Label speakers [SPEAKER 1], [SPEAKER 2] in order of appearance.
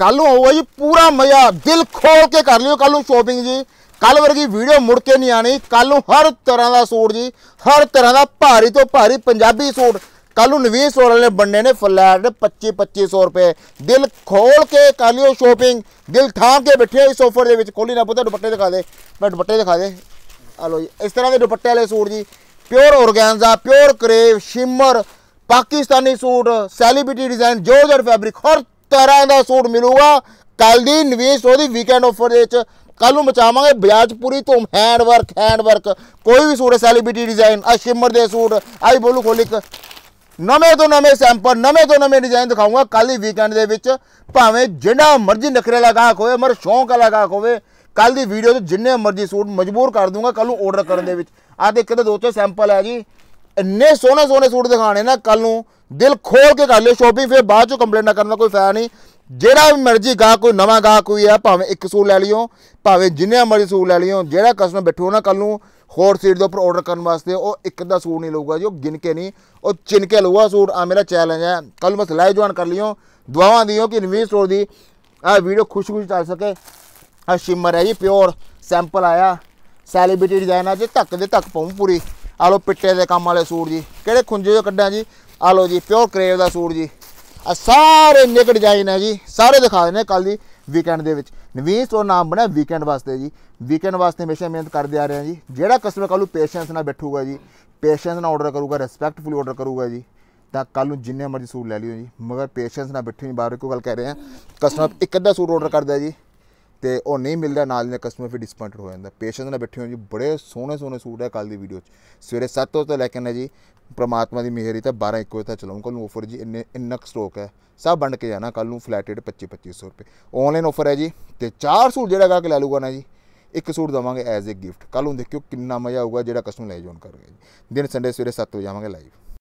[SPEAKER 1] ਕੱਲ ਨੂੰ ਆਊਗਾ ਜੀ, ਪੂਰਾ ਮਜ਼ਾ, ਦਿਲ ਖੋਲ ਕੇ ਕਰ ਲਿਓ ਕੱਲ ਨੂੰ ਸ਼ੋਪਿੰਗ ਜੀ। ਕੱਲ ਵਰਗੀ ਵੀਡੀਓ ਮੁੜ ਕੇ ਨਹੀਂ ਆਣੀ ਕੱਲ ਨੂੰ ਹਰ ਤਰ੍ਹਾਂ ਦਾ ਸੂਟ ਜੀ, ਹਰ ਤਰ੍ਹਾਂ ਦਾ ਭਾਰੀ ਤੋਂ ਭਾਰੀ ਪੰਜਾਬੀ ਸੂਟ। ਕੱਲ ਨੂੰ ਨਵੀਂ ਸਟੋਰ ਵਾਲੇ ਬੰਨੇ ਨੇ ਫਲੈਟ 25 2500 ਰੁਪਏ। ਦਿਲ ਖੋਲ ਕੇ ਕਰ ਲਿਓ ਸ਼ੋਪਿੰਗ ਦਿਲ ਥਾਂ ਕੇ ਬੈਠੇ ਹੋ ਇਸ ਆਫਰ ਦੇ ਵਿੱਚ। ਖੋਲੀ ਨਾ ਪੁੱਤ, ਦੁਪੱਟੇ ਦਿਖਾ ਦੇ। ਮੈਂ ਦੁਪੱਟੇ ਦਿਖਾ ਦੇ। ਆ ਲੋ ਜੀ, ਇਸ ਤਰ੍ਹਾਂ ਦੇ ਦੁਪੱਟੇ ਵਾਲੇ ਸੂਟ ਜੀ। Pure organza pure crepe shimmer Pakistani suit celebrity design georgette fabric ਹਰ ਤਰ੍ਹਾਂ ਦਾ ਸੂਟ ਮਿਲੂਗਾ। ਕੱਲ ਦੀ ਨਵੀਂ ਉਹਦੀ ਵੀਕਐਂਡ ਆਫਰ ਦੇ ਵਿੱਚ। ਕੱਲ ਨੂੰ ਮਚਾਵਾਂਗੇ ਵਿਆਜ ਪੂਰੀ ਧੂਮ ਹੈਂਡ ਵਰਕ ਹੈਂਡ ਵਰਕ ਕੋਈ ਵੀ ਸੂਟ ਸੈਲੀਬ੍ਰਿਟੀ ਡਿਜ਼ਾਈਨ ਆ ਸ਼ਿਮਰ ਦੇ ਸੂਟ ਆਈ ਬੋਲੂ ਖੋਲਿਕ ਨਵੇਂ ਤੋਂ ਨਵੇਂ ਸੈਂਪਲ ਨਵੇਂ ਤੋਂ ਨਵੇਂ ਡਿਜ਼ਾਈਨ ਦਿਖਾਊਂਗਾ ਕੱਲ ਹੀ ਵੀਕਐਂਡ ਦੇ ਵਿੱਚ। ਭਾਵੇਂ ਜਿਹੜਾ ਮਰਜ਼ੀ ਨਖਰੇ ਲਗਾ ਹੋਵੇ ਮਰ ਸ਼ੌਂਕ ਲਗਾ ਹੋਵੇ, ਕੱਲ ਦੀ ਵੀਡੀਓ 'ਚ ਜਿੰਨੇ ਮਰਜ਼ੀ ਸੂਟ ਮਜਬੂਰ ਕਰ ਦੂੰਗਾ, ਕੱਲ ਨੂੰ ਆਰਡਰ ਕਰਨ ਦੇ ਵਿੱਚ। ਆ ਦੇਖ ਕੇ ਦੋ ਚਾਰ ਸੈਂਪਲ ਹੈ ਜੀ। ਇੰਨੇ ਸੋਹਣੇ ਸੋਹਣੇ ਸੂਟ ਦਿਖਾਣੇ ਨਾ ਕੱਲ ਨੂੰ, ਦਿਲ ਖੋਲ ਕੇ ਕਰ ਲਿਓ ਸ਼ੋਪਿੰਗ ਫਿਰ ਬਾਅਦ ਚੋਂ ਕੰਪਲੇਂਟ ਨਾ ਕਰਨ ਦਾ ਕੋਈ ਫਾਇਦਾ ਨਹੀਂ। ਜਿਹੜਾ ਵੀ ਮਰਜ਼ੀ ਗਾ ਕੋਈ ਨਵਾਂ ਗਾ ਕੋਈ ਆ ਭਾਵੇਂ ਇੱਕ ਸੂਟ ਲੈ ਲਿਓ, ਭਾਵੇਂ ਜਿੰਨੇ ਮਰਜ਼ੀ ਸੂਟ ਲੈ ਲਿਓ, ਜਿਹੜਾ ਕਸਟਮਰ ਬੈਠੋ ਨਾ ਕੱਲ ਨੂੰ, ਹੋਰ ਸੀਟ ਦੇ ਉੱਪਰ ਆਰਡਰ ਕਰਨ ਵਾਸਤੇ, ਉਹ ਇੱਕ ਦਾ ਸੂਟ ਨਹੀਂ ਲਊਗਾ ਜੀ, ਉਹ ਗਿਣ ਕੇ ਨਹੀਂ, ਉਹ ਚਿਣ ਕੇ ਲਊਗਾ ਸੂਟ ਆ ਮੇਰਾ ਚੈਲੰਜ ਹੈ ਕੱਲ ਮੈਂ ਲਾਈਵ ਜੁਆਇਨ ਕਰ ਲਿਓ ਦੁਆਵਾਂ ਦਿਓ ਕਿ ਨਵੀਂ ਸਟੋਰ ਦੀ ਆ ਵੀਡੀਓ ਖੁਸ਼ ਖੁਸ਼ ਚੱਲ ਸਕੇ। ਆ ਸ਼ਿਮਰ ਹੈ ਜੀ ਪਿਓਰ ਸੈਂਪਲ ਆਇਆ ਸੈਲੀਬ੍ਰਿਟੀ ਡਿਜ਼ਾਈਨ ਆ ਜੀ ਧੱਕ ਦੇ ਧੱਕ ਪਾਉਂ ਪੂਰੀ। ਆ ਲੋ ਪਿੱਟੇ ਦੇ ਕੰਮ ਵਾਲੇ ਸੂਟ ਜੀ। ਕਿਹੜੇ ਖੁੰਝੇ ਜੋ ਕੱਢਾਂ ਜੀ? ਆ ਲੋ ਜੀ ਪਿਓਰ ਕਰੇਵ ਦਾ ਸੂਟ ਜੀ। ਆ ਸਾਰੇ ਨਿਕ ਡਿਜ਼ਾਈਨ ਹੈ ਜੀ, ਸਾਰੇ ਦਿਖਾ ਦਿੰਦੇ ਕੱਲ ਦੀ ਵੀਕਐਂਡ ਦੇ ਵਿੱਚ। ਨਵੀਂ ਸਟੋਰ ਨਾਮ ਬਣਿਆ ਵੀਕਐਂਡ ਵਾਸਤੇ ਜੀ। ਵੀਕਐਂਡ ਵਾਸਤੇ ਹਮੇਸ਼ਾ ਮਿਹਨਤ ਕਰਦੇ ਆ ਰਹੇ ਹਾਂ ਜੀ। ਜਿਹੜਾ ਕਸਟਮਰ ਕੱਲ ਨੂੰ ਪੇਸ਼ੈਂਸ ਨਾਲ ਬੈਠੂਗਾ ਜੀ ਪੇਸ਼ੈਂਸ ਨਾਲ ਆਰਡਰ ਕਰੂਗਾ ਰਿਸਪੈਕਟਫੁਲੀ ਆਰਡਰ ਕਰੂਗਾ ਜੀ, ਤਾਂ ਕੱਲ ਨੂੰ ਜਿੰਨੇ ਮਰਜ਼ੀ ਸੂਟ ਲੈ ਲਿਓ ਜੀ। ਮਗਰ ਪੇਸ਼ੈਂਸ ਨਾਲ ਬੈਠੇ ਨਹੀਂ ਬਾਹਰ ਕੋਈ ਗੱਲ ਕਹਿ ਰਹੇ। ਆ ਕਸਟਮਰ ਇੱਕ ਅੱਧਾ ਸੂਟ ਆਰਡਰ ਕਰਦਾ ਜੀ। ਤੇ ਉਹ ਨਹੀਂ ਮਿਲਦਾ, ਨਾਲ ਦੇ ਕਸਟਮਰ ਫਿਰ ਡਿਸਪਾਇੰਟਡ ਹੋ ਜਾਂਦਾ। ਪੇਸ਼ੈਂਸ ਨਾਲ ਬੈਠੇ ਹੋ ਜੀ, ਬੜੇ ਸੋਹਣੇ ਸੋਹਣੇ ਸੂਟ ਹੈ ਕੱਲ ਦੀ ਵੀਡੀਓ 'ਚ। ਸਵੇਰੇ 7 ਵਜੇ ਤੋਂ ਲੈ ਕੇ ਨਾ ਜੀ, ਪ੍ਰਮਾਤਮਾ ਦੀ ਮਿਹਰੀ ਤਾਂ 12 1 ਵਜੇ ਤੱਕ ਚਲਾਉਂ ਕੱਲ ਨੂੰ ਆਫਰ ਜੀ ਇੰਨੇ, ਇੰਨਾ ਸਟਾਕ ਹੈ। ਸਭ ਵੰਡ ਕੇ ਜਾਣਾ ਕੱਲ ਨੂੰ ਫਲੈਟ ਰੇਟ 25 2500 ਰੁਪਏ। ਆਨਲਾਈਨ ਆਫਰ ਹੈ ਜੀ, ਤੇ ਚਾਰ ਸੂਟ ਜਿਹੜਾ ਗਾ ਕੇ ਲੈ ਲੂਗਾ ਨਾ ਜੀ, ਇੱਕ ਸੂਟ ਦਵਾਂਗੇ ਐਜ਼ ਅ ਗਿਫਟ ਕੱਲ ਨੂੰ ਦੇਖਿਓ ਕਿੰਨਾ ਮਜ਼ਾ ਆਊਗਾ ਜਿਹੜਾ ਕਸਟਮਰ ਲੈ ਜੋਨ ਕਰੇਗਾ ਜੀ ਦਿਨ ਸੰਡੇ ਸਵੇਰੇ 7 ਵਜੇ ਜਾਵਾਂਗੇ ਲਾਈਵ